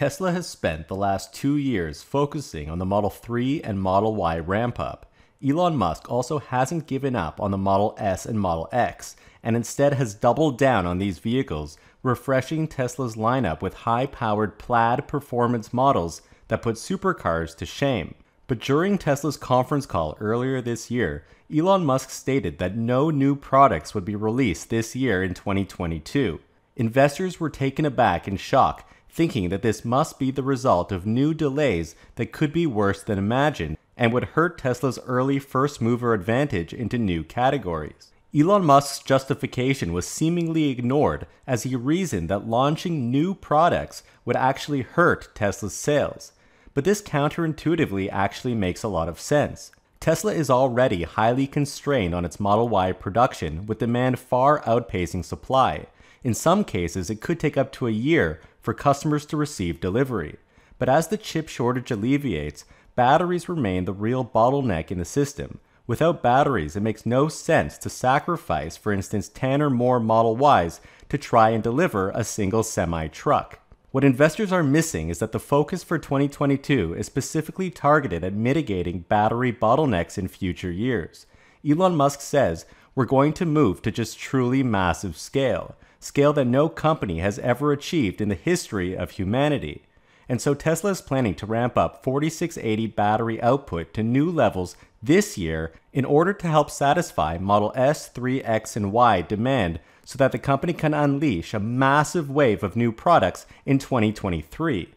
Tesla has spent the last two years focusing on the Model 3 and Model Y ramp up. Elon Musk also hasn't given up on the Model S and Model X, and instead has doubled down on these vehicles, refreshing Tesla's lineup with high powered plaid performance models that put supercars to shame. But during Tesla's conference call earlier this year, Elon Musk stated that no new products would be released this year in 2022. Investors were taken aback and shocked thinking that this must be the result of new delays that could be worse than imagined and would hurt Tesla's early first mover advantage into new categories. Elon Musk's justification was seemingly ignored as he reasoned that launching new products would actually hurt Tesla's sales. But this counterintuitively actually makes a lot of sense. Tesla is already highly constrained on its Model Y production, with demand far outpacing supply. In some cases, it could take up to a year for customers to receive delivery. But as the chip shortage alleviates, batteries remain the real bottleneck in the system. Without batteries, it makes no sense to sacrifice, for instance, 10 or more Model Ys to try and deliver a single semi truck. What investors are missing is that the focus for 2022 is specifically targeted at mitigating battery bottlenecks in future years. Elon Musk says, We're going to move to just truly massive scale scale that no company has ever achieved in the history of humanity. And so Tesla is planning to ramp up 4680 battery output to new levels this year in order to help satisfy Model S, 3, X, and Y demand so that the company can unleash a massive wave of new products in 2023.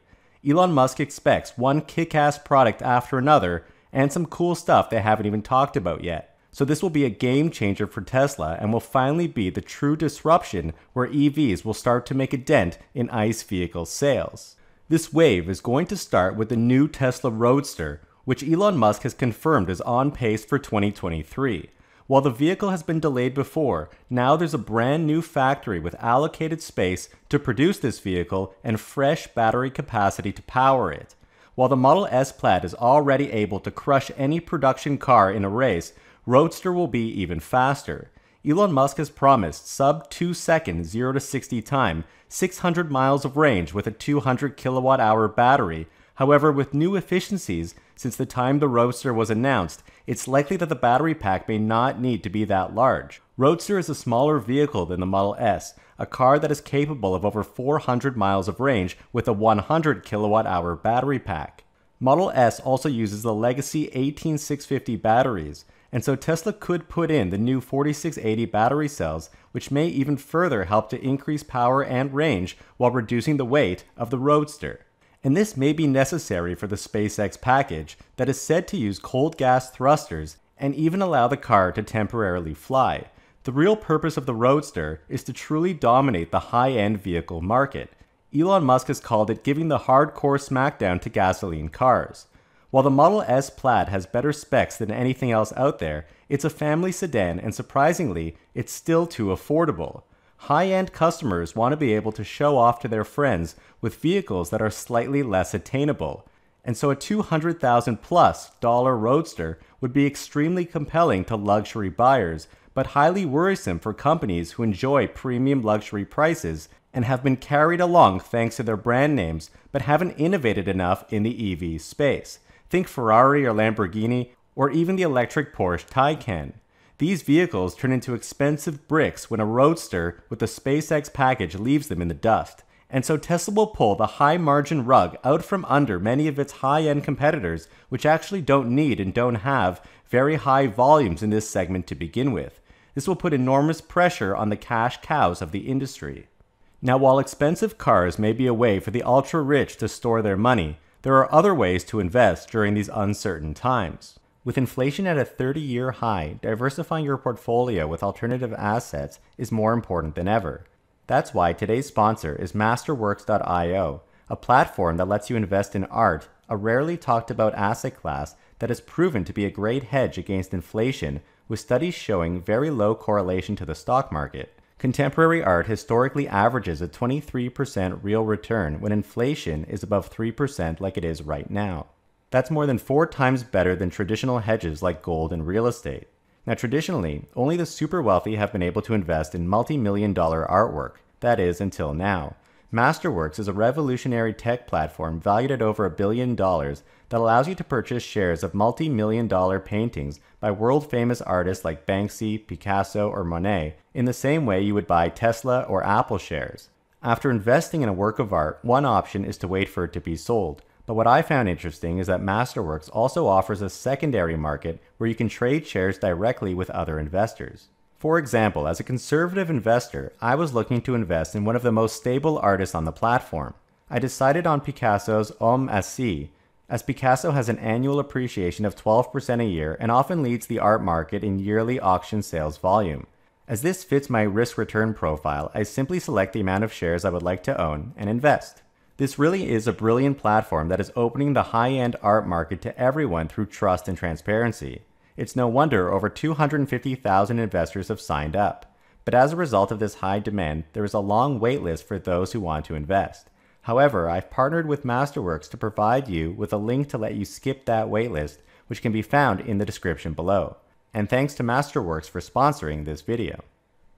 Elon Musk expects one kick ass product after another and some cool stuff they haven't even talked about yet. So this will be a game changer for Tesla and will finally be the true disruption where EVs will start to make a dent in ICE vehicle sales. This wave is going to start with the new Tesla Roadster, which Elon Musk has confirmed is on pace for 2023. While the vehicle has been delayed before, now there's a brand new factory with allocated space to produce this vehicle and fresh battery capacity to power it. While the Model S Plaid is already able to crush any production car in a race, Roadster will be even faster. Elon Musk has promised sub 2 second 0 to 60 time, 600 miles of range with a 200 kilowatt hour battery. However, with new efficiencies since the time the Roadster was announced, it's likely that the battery pack may not need to be that large. Roadster is a smaller vehicle than the Model S, a car that is capable of over 400 miles of range with a 100 kilowatt hour battery pack. Model S also uses the legacy 18650 batteries, and so Tesla could put in the new 4680 battery cells, which may even further help to increase power and range while reducing the weight of the Roadster. And this may be necessary for the SpaceX package that is said to use cold gas thrusters and even allow the car to temporarily fly. The real purpose of the Roadster is to truly dominate the high end vehicle market. Elon Musk has called it giving the hardcore smackdown to gasoline cars. While the Model S Plaid has better specs than anything else out there, it's a family sedan and surprisingly, it's still too affordable. High end customers want to be able to show off to their friends with vehicles that are slightly less attainable. And so a 200,000 plus dollar roadster would be extremely compelling to luxury buyers, but highly worrisome for companies who enjoy premium luxury prices and have been carried along thanks to their brand names, but haven't innovated enough in the EV space. Think Ferrari or Lamborghini, or even the electric Porsche Taycan. These vehicles turn into expensive bricks when a roadster with the SpaceX package leaves them in the dust. And so Tesla will pull the high margin rug out from under many of its high end competitors, which actually don't need and don't have very high volumes in this segment to begin with. This will put enormous pressure on the cash cows of the industry. Now, while expensive cars may be a way for the ultra rich to store their money, there are other ways to invest during these uncertain times. With inflation at a 30 year high, diversifying your portfolio with alternative assets is more important than ever. That's why today's sponsor is Masterworks.io, a platform that lets you invest in art, a rarely talked about asset class that has proven to be a great hedge against inflation, with studies showing very low correlation to the stock market. Contemporary art historically averages a 23% real return when inflation is above 3% like it is right now. That's more than four times better than traditional hedges like gold and real estate. Now, traditionally, only the super wealthy have been able to invest in multi million dollar artwork, that is, until now. Masterworks is a revolutionary tech platform valued at over a billion dollars that allows you to purchase shares of multi million dollar paintings by world famous artists like Banksy, Picasso, or Monet in the same way you would buy Tesla or Apple shares. After investing in a work of art, one option is to wait for it to be sold. But what I found interesting is that Masterworks also offers a secondary market where you can trade shares directly with other investors. For example, as a conservative investor, I was looking to invest in one of the most stable artists on the platform. I decided on Picasso's um Homme Assis, as Picasso has an annual appreciation of 12% a year and often leads the art market in yearly auction sales volume. As this fits my risk return profile, I simply select the amount of shares I would like to own and invest. This really is a brilliant platform that is opening the high end art market to everyone through trust and transparency. It's no wonder over 250,000 investors have signed up. But as a result of this high demand, there is a long waitlist for those who want to invest. However, I've partnered with Masterworks to provide you with a link to let you skip that waitlist, which can be found in the description below. And thanks to Masterworks for sponsoring this video.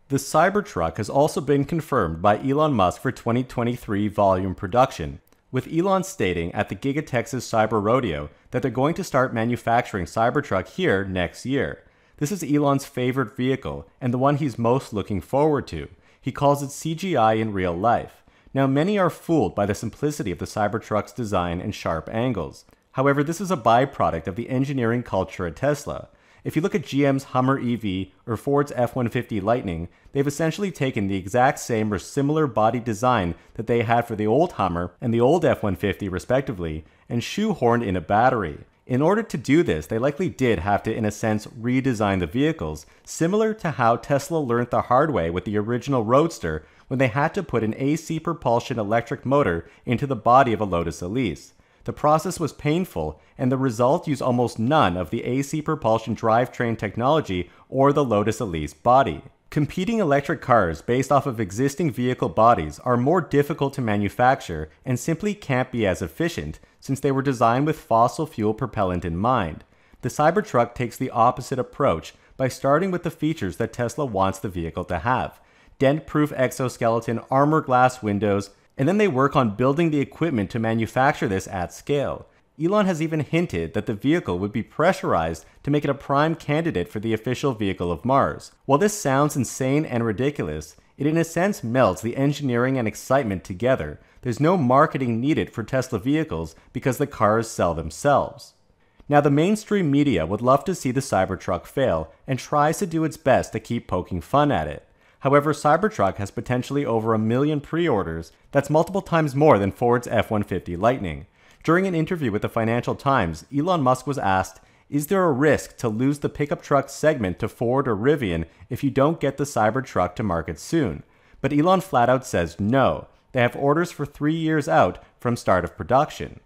The Cybertruck has also been confirmed by Elon Musk for 2023 volume production, with Elon stating at the Giga Texas Cyber Rodeo that they're going to start manufacturing Cybertruck here next year. This is Elon's favorite vehicle and the one he's most looking forward to. He calls it CGI in real life. Now, many are fooled by the simplicity of the Cybertruck's design and sharp angles. However, this is a byproduct of the engineering culture at Tesla. If you look at GM's Hummer EV or Ford's F 150 Lightning, they've essentially taken the exact same or similar body design that they had for the old Hummer and the old F 150, respectively, and shoehorned in a battery. In order to do this, they likely did have to, in a sense, redesign the vehicles, similar to how Tesla learned the hard way with the original Roadster when they had to put an AC propulsion electric motor into the body of a Lotus Elise. The process was painful, and the result used almost none of the AC propulsion drivetrain technology or the Lotus Elise body. Competing electric cars based off of existing vehicle bodies are more difficult to manufacture and simply can't be as efficient since they were designed with fossil fuel propellant in mind. The Cybertruck takes the opposite approach by starting with the features that Tesla wants the vehicle to have dent proof exoskeleton, armor glass windows, and then they work on building the equipment to manufacture this at scale. Elon has even hinted that the vehicle would be pressurized to make it a prime candidate for the official vehicle of Mars. While this sounds insane and ridiculous, it in a sense melts the engineering and excitement together. There's no marketing needed for Tesla vehicles because the cars sell themselves. Now, the mainstream media would love to see the Cybertruck fail and tries to do its best to keep poking fun at it. However, Cybertruck has potentially over a million pre orders. That's multiple times more than Ford's F 150 Lightning. During an interview with the Financial Times, Elon Musk was asked, Is there a risk to lose the pickup truck segment to Ford or Rivian if you don't get the Cybertruck to market soon? But Elon flat out says no. They have orders for three years out from start of production.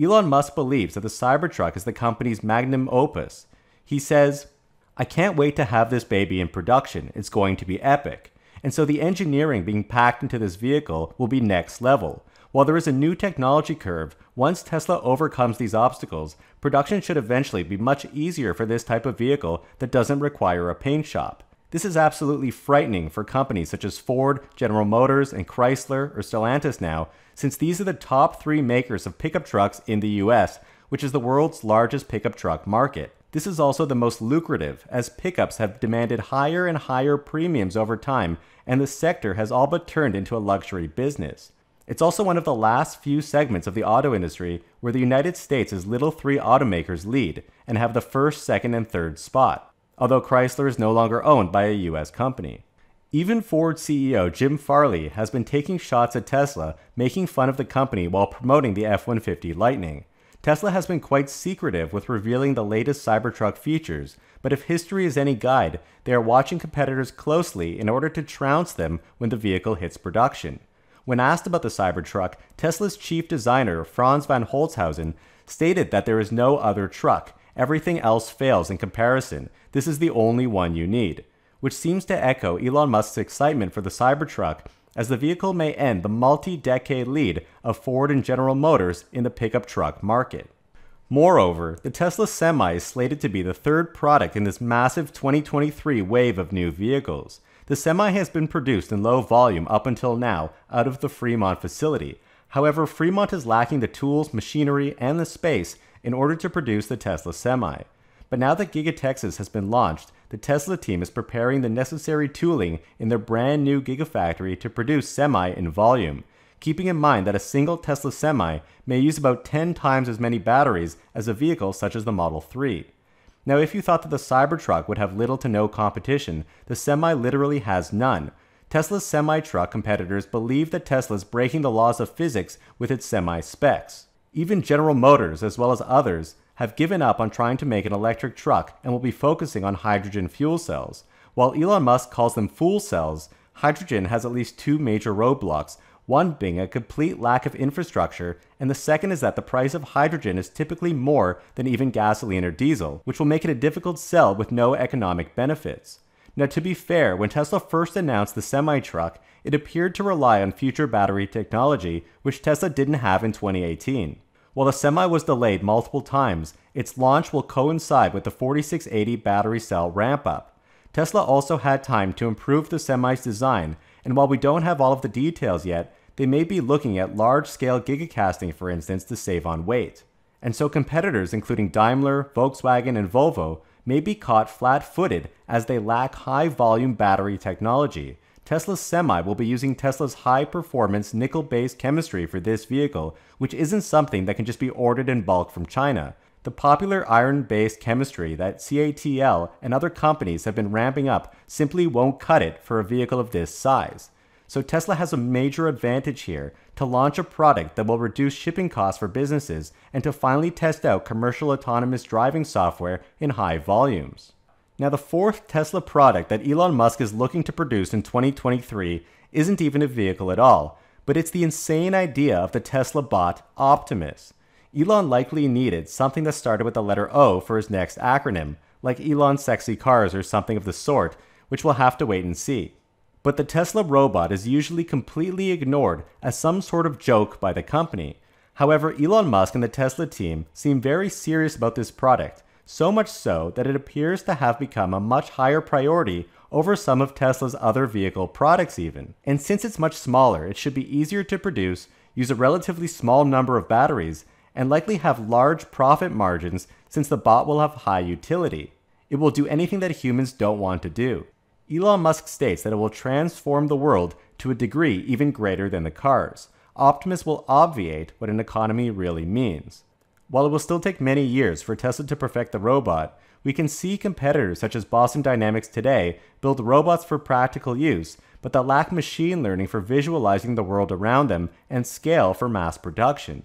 Elon Musk believes that the Cybertruck is the company's magnum opus. He says, I can't wait to have this baby in production. It's going to be epic. And so the engineering being packed into this vehicle will be next level. While there is a new technology curve, once Tesla overcomes these obstacles, production should eventually be much easier for this type of vehicle that doesn't require a paint shop. This is absolutely frightening for companies such as Ford, General Motors, and Chrysler or Stellantis now, since these are the top three makers of pickup trucks in the US, which is the world's largest pickup truck market. This is also the most lucrative, as pickups have demanded higher and higher premiums over time, and the sector has all but turned into a luxury business. It's also one of the last few segments of the auto industry where the United States' little three automakers lead and have the first, second, and third spot, although Chrysler is no longer owned by a US company. Even Ford CEO Jim Farley has been taking shots at Tesla, making fun of the company while promoting the F 150 Lightning. Tesla has been quite secretive with revealing the latest Cybertruck features, but if history is any guide, they are watching competitors closely in order to trounce them when the vehicle hits production. When asked about the Cybertruck, Tesla's chief designer, Franz von Holzhausen, stated that there is no other truck. Everything else fails in comparison. This is the only one you need. Which seems to echo Elon Musk's excitement for the Cybertruck as the vehicle may end the multi decade lead of Ford and General Motors in the pickup truck market. Moreover, the Tesla Semi is slated to be the third product in this massive 2023 wave of new vehicles. The Semi has been produced in low volume up until now out of the Fremont facility. However, Fremont is lacking the tools, machinery, and the space in order to produce the Tesla Semi. But now that Giga Texas has been launched, the Tesla team is preparing the necessary tooling in their brand new Gigafactory to produce Semi in volume, keeping in mind that a single Tesla Semi may use about 10 times as many batteries as a vehicle such as the Model 3. Now, if you thought that the Cybertruck would have little to no competition, the Semi literally has none. Tesla's semi truck competitors believe that Tesla is breaking the laws of physics with its semi specs. Even General Motors, as well as others, have given up on trying to make an electric truck and will be focusing on hydrogen fuel cells. While Elon Musk calls them fool cells, hydrogen has at least two major roadblocks one being a complete lack of infrastructure, and the second is that the price of hydrogen is typically more than even gasoline or diesel, which will make it a difficult sell with no economic benefits. Now, to be fair, when Tesla first announced the semi truck, it appeared to rely on future battery technology, which Tesla didn't have in 2018. While the Semi was delayed multiple times, its launch will coincide with the 4680 battery cell ramp up. Tesla also had time to improve the Semi's design, and while we don't have all of the details yet, they may be looking at large scale gigacasting, for instance, to save on weight. And so competitors, including Daimler, Volkswagen, and Volvo, may be caught flat footed as they lack high volume battery technology. Tesla's Semi will be using Tesla's high performance nickel based chemistry for this vehicle, which isn't something that can just be ordered in bulk from China. The popular iron based chemistry that CATL and other companies have been ramping up simply won't cut it for a vehicle of this size. So Tesla has a major advantage here to launch a product that will reduce shipping costs for businesses and to finally test out commercial autonomous driving software in high volumes. Now, the fourth Tesla product that Elon Musk is looking to produce in 2023 isn't even a vehicle at all, but it's the insane idea of the Tesla bot Optimus. Elon likely needed something that started with the letter O for his next acronym, like Elon Sexy Cars or something of the sort, which we'll have to wait and see. But the Tesla robot is usually completely ignored as some sort of joke by the company. However, Elon Musk and the Tesla team seem very serious about this product, so much so that it appears to have become a much higher priority over some of Tesla's other vehicle products, even. And since it's much smaller, it should be easier to produce, use a relatively small number of batteries, and likely have large profit margins since the bot will have high utility. It will do anything that humans don't want to do. Elon Musk states that it will transform the world to a degree even greater than the cars. Optimus will obviate what an economy really means. While it will still take many years for Tesla to perfect the robot, we can see competitors such as Boston Dynamics today build robots for practical use, but that lack machine learning for visualizing the world around them and scale for mass production.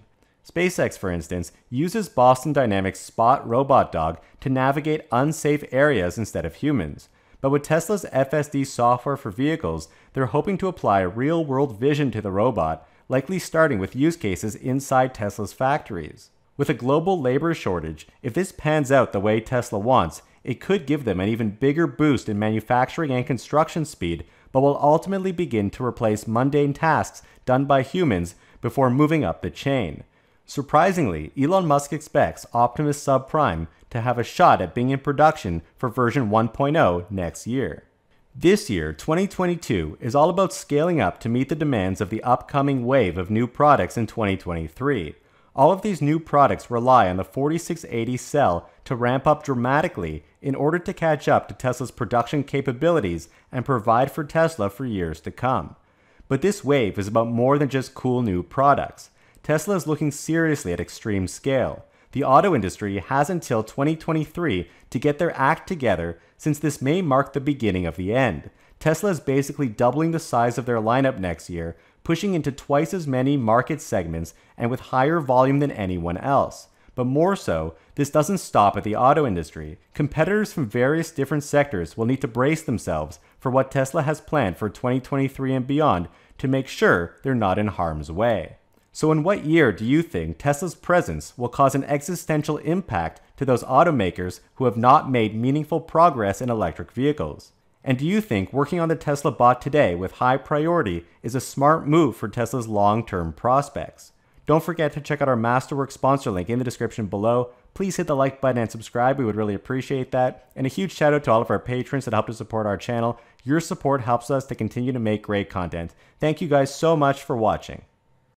SpaceX, for instance, uses Boston Dynamics' Spot robot dog to navigate unsafe areas instead of humans. But with Tesla's FSD software for vehicles, they're hoping to apply real world vision to the robot, likely starting with use cases inside Tesla's factories. With a global labor shortage, if this pans out the way Tesla wants, it could give them an even bigger boost in manufacturing and construction speed, but will ultimately begin to replace mundane tasks done by humans before moving up the chain. Surprisingly, Elon Musk expects Optimus Subprime to have a shot at being in production for version 1.0 next year. This year, 2022, is all about scaling up to meet the demands of the upcoming wave of new products in 2023. All of these new products rely on the 4680 cell to ramp up dramatically in order to catch up to Tesla's production capabilities and provide for Tesla for years to come. But this wave is about more than just cool new products. Tesla is looking seriously at extreme scale the auto industry has until 2023 to get their act together since this may mark the beginning of the end. Tesla is basically doubling the size of their lineup next year, pushing into twice as many market segments and with higher volume than anyone else. But more so, this doesn't stop at the auto industry. Competitors from various different sectors will need to brace themselves for what Tesla has planned for 2023 and beyond to make sure they're not in harm's way. So, in what year do you think Tesla's presence will cause an existential impact to those automakers who have not made meaningful progress in electric vehicles? And do you think working on the Tesla bot today with high priority is a smart move for Tesla's long term prospects? Don't forget to check out our Masterwork sponsor link in the description below. Please hit the like button and subscribe. We would really appreciate that. And a huge shout out to all of our patrons that help to support our channel. Your support helps us to continue to make great content. Thank you guys so much for watching.